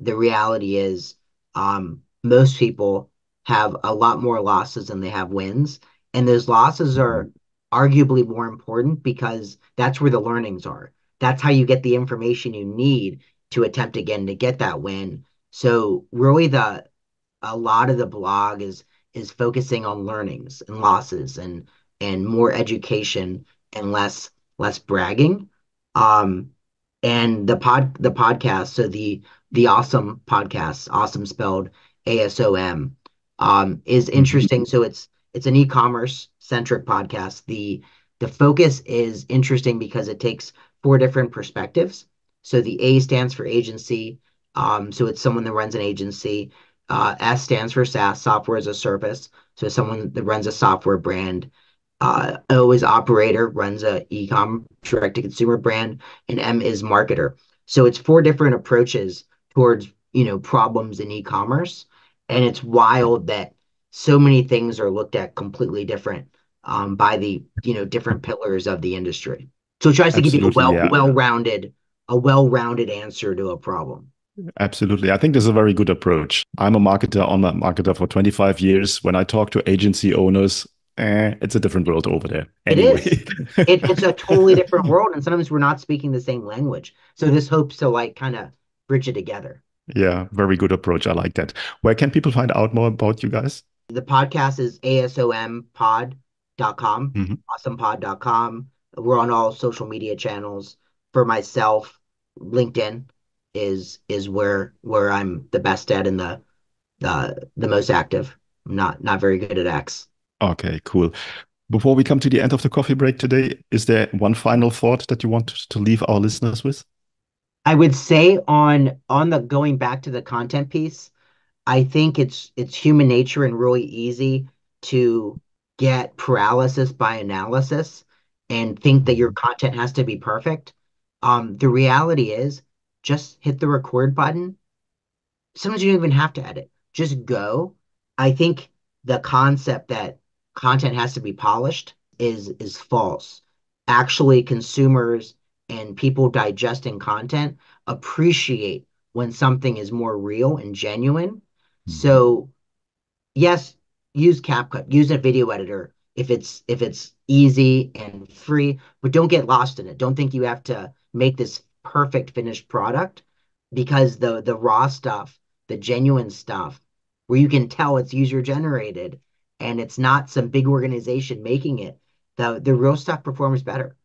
the reality is um, most people have a lot more losses than they have wins. And those losses are arguably more important because that's where the learnings are. That's how you get the information you need to attempt again to get that win. So really the a lot of the blog is is focusing on learnings and losses and and more education and less less bragging. Um and the pod the podcast, so the the awesome podcast, awesome spelled A S O M, um, is mm-hmm. interesting. So it's it's an e-commerce centric podcast. The the focus is interesting because it takes four different perspectives. So the A stands for agency. Um, so it's someone that runs an agency. Uh, S stands for SaaS, software as a service. So someone that runs a software brand. Uh, o is operator, runs a e-com direct to consumer brand, and M is marketer. So it's four different approaches towards you know problems in e-commerce, and it's wild that so many things are looked at completely different um, by the you know different pillars of the industry. So it tries Absolutely, to give you a well yeah. well-rounded a well-rounded answer to a problem. Absolutely. I think this is a very good approach. I'm a marketer on a marketer for 25 years. When I talk to agency owners, eh, it's a different world over there. Anyway. It is. it, it's a totally different world. And sometimes we're not speaking the same language. So this hopes to like kind of bridge it together. Yeah, very good approach. I like that. Where can people find out more about you guys? The podcast is asompod.com, mm-hmm. asompod.com. We're on all social media channels. For myself, LinkedIn is is where where I'm the best at and the the the most active. I'm not not very good at X. Okay, cool. Before we come to the end of the coffee break today, is there one final thought that you want to leave our listeners with? I would say on on the going back to the content piece, I think it's it's human nature and really easy to get paralysis by analysis and think that your content has to be perfect. Um, the reality is just hit the record button. Sometimes you don't even have to edit. Just go. I think the concept that content has to be polished is is false. Actually, consumers and people digesting content appreciate when something is more real and genuine. Mm-hmm. So, yes, use CapCut, use a video editor if it's if it's easy and free, but don't get lost in it. Don't think you have to make this perfect finished product because the the raw stuff, the genuine stuff, where you can tell it's user generated and it's not some big organization making it, the the real stuff performs better.